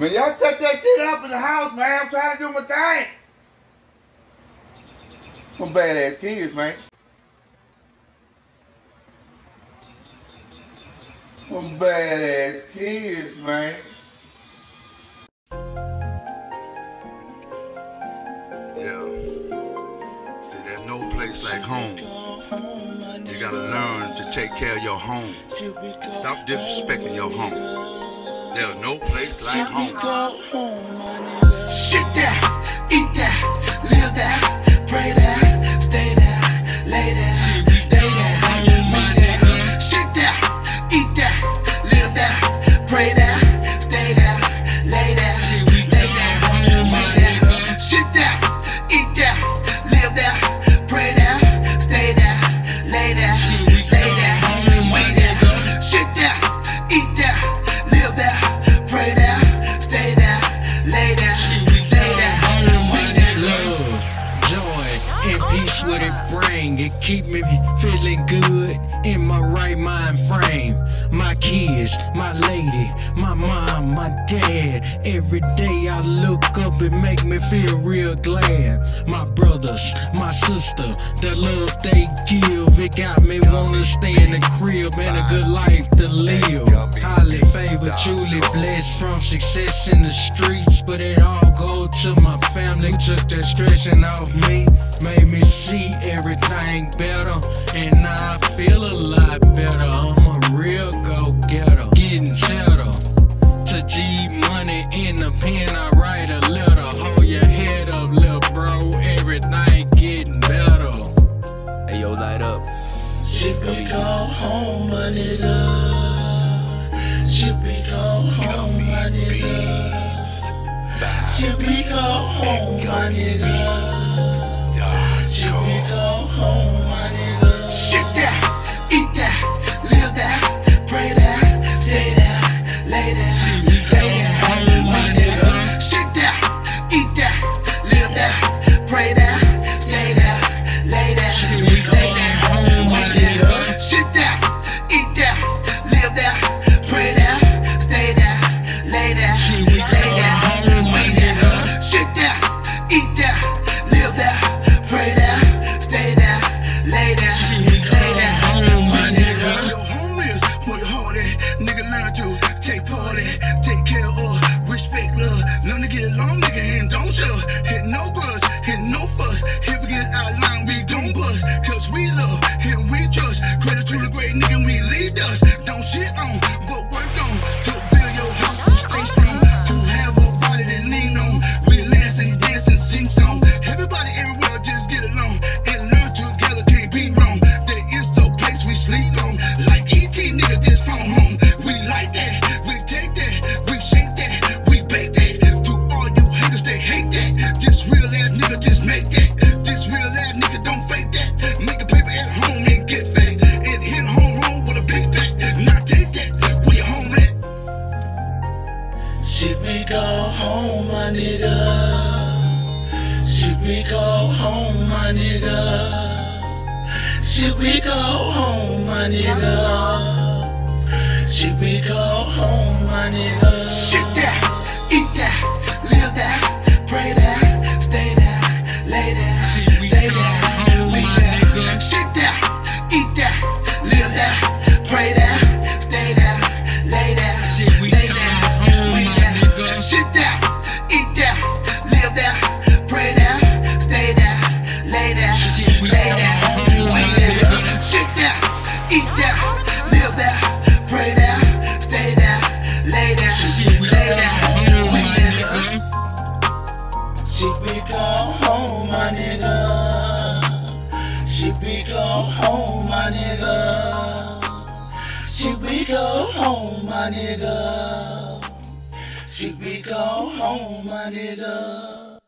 Man, y'all set that shit up in the house, man. I'm trying to do my thing. Some badass kids, man. Some badass kids, man. Yeah. See, there's no place like home. You gotta learn to take care of your home. Stop disrespecting your home. There's no place like home. Shit that, eat that, live that, keep me feeling good in my right mind frame. My kids, my lady, my mom, my dad. Every day I look up and make me feel real glad. My brothers, my sister, the love they give, it got me wanna stay in the crib and a good life to live. Highly favored, truly blessed from success in the streets, but it to my family. Took that stressing off me, made me see everything better, and now I feel a lot better. I'm a real go-getter, getting cheddar. To G money in the pen, I write a letter. Hold your head up, little bro. Everything getting better. Hey yo, light up. Ship me go home, my nigga. Ship me go home, my nigga. Ship me go home. Ship nigga, we Me go home, my nigga. Ship me go home, my nigga. Ship me go home, my nigga. Me go home, my nigga. Ship me go home, my nigga. Ship me go home, my nigga.